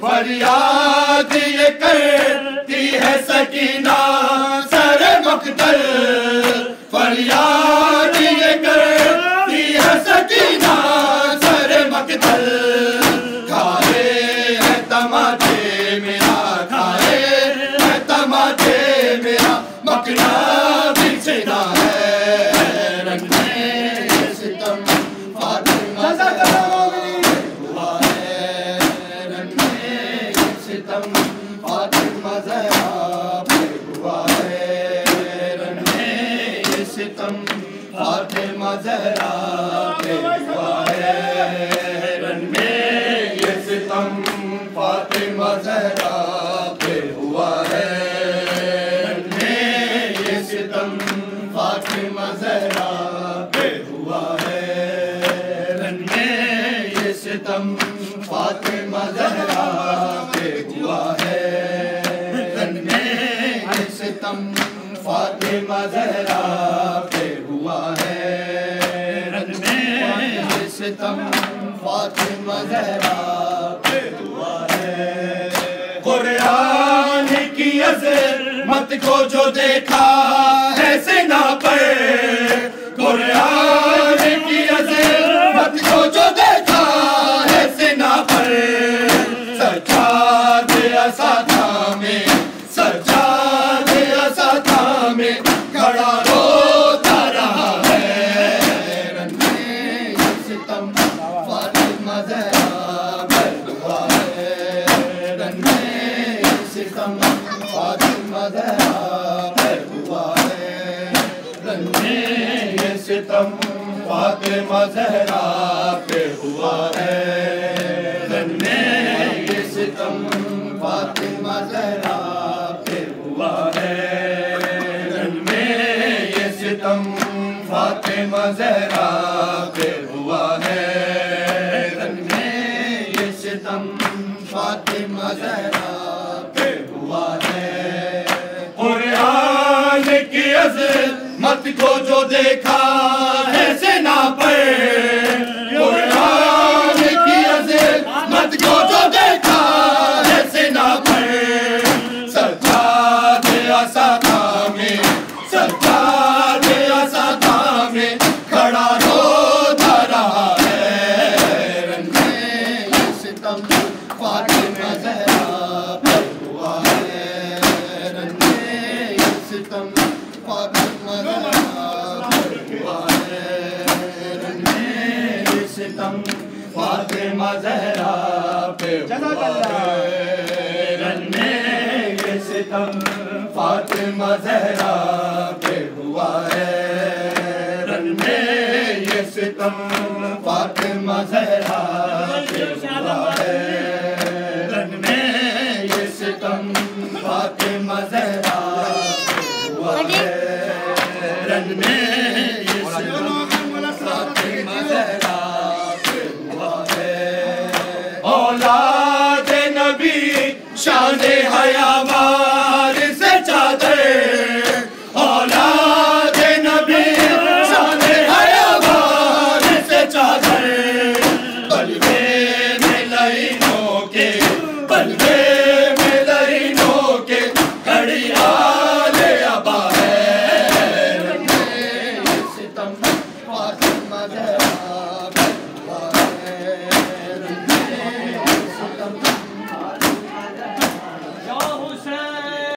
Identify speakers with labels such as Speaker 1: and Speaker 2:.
Speaker 1: فریاد یہ کرتی ہے سکینہ سر مقتل۔ فریاد یہ کرتی ہے سکینہ سر مقتل۔ کھائے ہے تماچے میرا، کھائے ہے تماچے میرا مکنا فاطمہ پہ ہوا ہے میں ہے میں یہ ستم فاطمہ زہرا پہ ہوا ہے رنگ میں یہ ستم فاطمہ زہرا پہ ہوا ہے رنگ میں یہ ستم فاطمہ زہرا ستم فاطمہ زہرا پہ ہوا ہے۔ رنگ میں ستم فاطمہ زہرا پہ ہوا ہے۔ قرآن کی عظمت کو جو دیکھا۔ کھڑا روتا رہا ہے۔ رنگ میں ستم فاطمہ زہرا پر ہے۔ رنگ میں ستم فاطمہ زہرا ہے۔ رنگ میں ستم فاطمہ زہرا پہ ہوا ہے۔ میں ستم فاطمہ زہرا ستم فاطمہ زہرا پہ ہوا ہے۔ رنگ میں یہ ستم فاطمہ زہرا پہ ہوا ہے۔ قرآن کی عظمت کو جو دیکھا ستم فاطمہ زہرا پہ رنگ میں یہ ستم فاطمہ زہرا پہ ہوا ہے۔ رنگ میں یہ ستم فاطمہ زہرا پہ ہوا ہے۔ رنگ میں یہ ستم فاطمہ زہرا پہ ہوا ہے۔ رنگ میں یہ ستم فاطمہ زہرا Sean